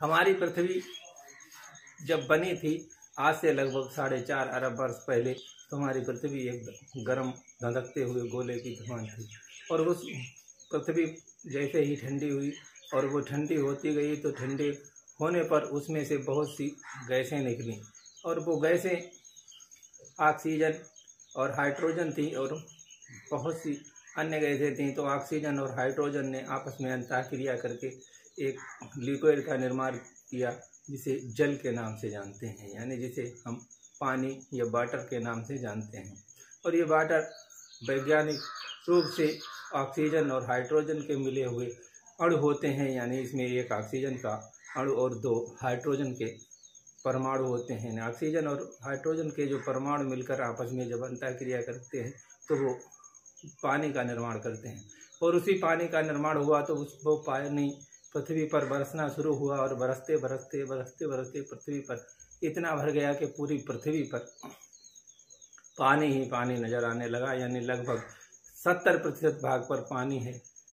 हमारी पृथ्वी जब बनी थी, आज से लगभग साढ़े चार अरब वर्ष पहले तो हमारी पृथ्वी एक गर्म धधकते हुए गोले की समान थी। और उस पृथ्वी जैसे ही ठंडी हुई, और वो ठंडी होती गई तो ठंडे होने पर उसमें से बहुत सी गैसें निकली। और वो गैसें ऑक्सीजन और हाइड्रोजन थी, और बहुत सी अन्य गैसें थी तो ऑक्सीजन और हाइड्रोजन ने आपस में अंतर क्रिया करके एक लिक्विड का निर्माण किया, जिसे जल के नाम से जानते हैं, यानी जिसे हम पानी या वाटर के नाम से जानते हैं। और ये वाटर वैज्ञानिक रूप से ऑक्सीजन और हाइड्रोजन के मिले हुए अणु होते हैं, यानी इसमें एक ऑक्सीजन का अणु और दो हाइड्रोजन के परमाणु होते हैं। ऑक्सीजन और हाइड्रोजन के जो परमाणु मिलकर आपस में जब अंतर क्रिया करते हैं तो वो पानी का निर्माण करते हैं। और उसी पानी का निर्माण हुआ तो उस वो पानी पृथ्वी पर बरसना शुरू हुआ और बरसते बरसते बरसते बरसते पृथ्वी पर इतना भर गया कि पूरी पृथ्वी पर पानी ही पानी नज़र आने लगा। यानी लगभग सत्तर प्रतिशत भाग पर पानी है।